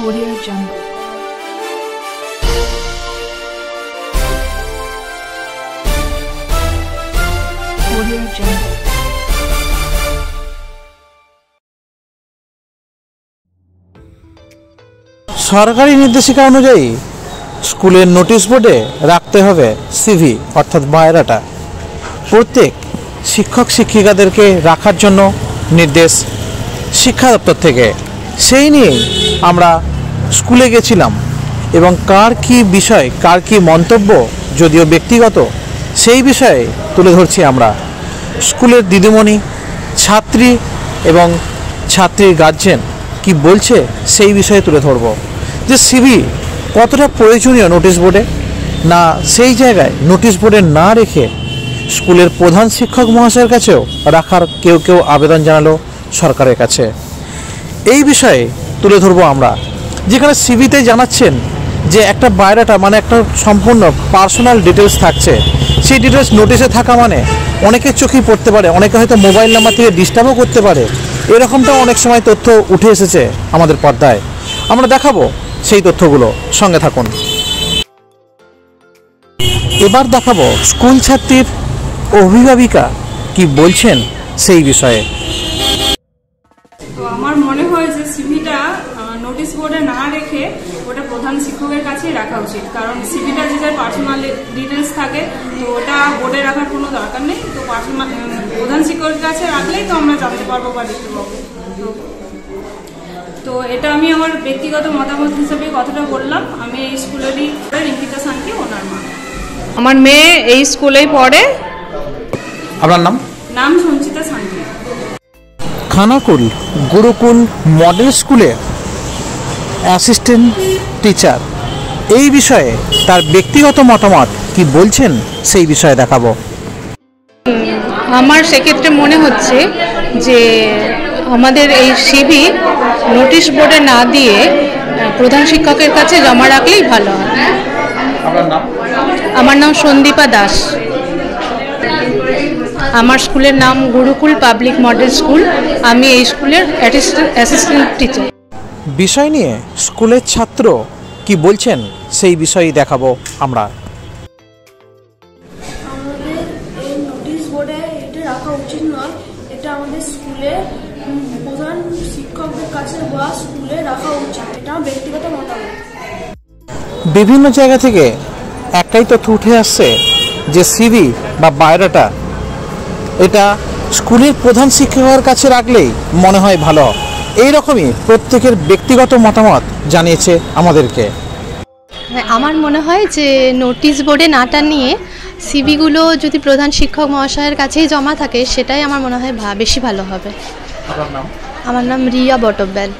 Audio Jungle. Audio Jungle. সরকারি নির্দেশিকা অনুযায়ী স্কুলের নোটিশ বোর্ডে রাখতে হবে সিভি, অর্থাৎ বায়োডাটা প্রত্যেক শিক্ষক শিক্ষিকাদেরকে রাখার জন্য নির্দেশ শিক্ষা দপ্তর থেকে সেই নিয়ে আমরা স্কুলে গেছিলাম। এবং কার কি বিষয়, কার কি মন্তব্য যদিও ব্যক্তিগত, সেই বিষয়ে তুলে ধরছি আমরা। স্কুলের দিদিমণি, ছাত্রী এবং ছাত্রীর গার্জেন কি বলছে সেই বিষয়ে তুলে ধরব। যে সিভি কতটা প্রয়োজনীয় নোটিশ বোর্ডে না সেই জায়গায় নোটিশ বোর্ডে না রেখে স্কুলের প্রধান শিক্ষক মহাশয়ের কাছেও রাখার কেউ কেউ আবেদন জানালো সরকারের কাছে। এই বিষয়ে তুলে ধরবো আমরা। যেখানে সিভিতে জানাচ্ছেন যে একটা বায়োডাটা মানে একটা সম্পূর্ণ পার্সোনাল ডিটেলস থাকছে। সেই ডিটেলস নোটিশে থাকা মানে অনেকের চোখেই পড়তে পারে, অনেকে হয়তো মোবাইল নাম্বার থেকে ডিস্টার্বও করতে পারে। এরকমটাও অনেক সময় তথ্য উঠে এসেছে আমাদের পর্দায়। আমরা দেখাবো সেই তথ্যগুলো। সঙ্গে থাকুন। এবার দেখাবো স্কুল ছাত্রীর অভিভাবিকা কি বলছেন সেই বিষয়ে। তো আমার মনে হয় যে সিভিটা নোটিশ বোর্ডে না রেখে ওটা প্রধান শিক্ষকের কাছেই রাখা উচিত। কারণ সিভিটা যে যার পার্সোনাল ডিটেলস থাকে তো ওটা বোর্ডে রাখার কোনো দরকার নেই। তো পার্সোনাল প্রধান শিক্ষকের কাছে রাখলেই তো আমরা জানতে পারব বা দেখতে পাবো। তো- তো এটা আমি আমার ব্যক্তিগত মতামত হিসেবে কথাটা বললাম। আমি এই স্কুলেরই রিঙ্কিতা শান্তি ওনার মা। আমার মেয়ে এই স্কুলেই পড়ে। আপনার নাম? নাম সঞ্চিতা শান্তি খানাকুল গুরুকুল মডেল স্কুলে অ্যাসিস্ট্যান্ট টিচার। এই বিষয়ে তার ব্যক্তিগত মতামত কি বলছেন সেই বিষয়ে দেখাবো। আমার সেক্ষেত্রে মনে হচ্ছে যে আমাদের এই সিবি নোটিশ বোর্ডে না দিয়ে প্রধান শিক্ষকের কাছে জমা রাখলেই ভালো হয়। আমার নাম সন্দীপা দাস। আমার স্কুলের নাম গুরুকুল পাবলিক মডেল স্কুল। আমি এই স্কুলের অ্যাসিস্ট্যান্ট টিচার বিষয় নিয়ে স্কুলের ছাত্র কি বলছেন সেই বিষয়েই দেখাবো আমরা। আমাদের এই নোটিশ বোর্ডে এটা রাখা উচিত নয় এটা আমাদের স্কুলে উম, প্রধান শিক্ষকদের কাছে বা স্কুলে রাখা উচিত এটা ব্যক্তিগত মতামত। বিভিন্ন জায়গা থেকে একটাই তথ্য উঠে আসছে যে সিভি বা বায়োডাটা এটা স্কুলের প্রধান শিক্ষকের কাছে রাখলেই মনে হয় ভালো। এই রকমই প্রত্যেকের ব্যক্তিগত মতামত জানিয়েছে আমাদেরকে। হ্যাঁ, আমার মনে হয় যে নোটিশ বোর্ডে নাটা নিয়ে সিবিগুলো যদি প্রধান শিক্ষক মহাশয়ের কাছেই জমা থাকে সেটাই আমার মনে হয় বেশি ভালো হবে। আমার নাম রিয়া বটব্যাল।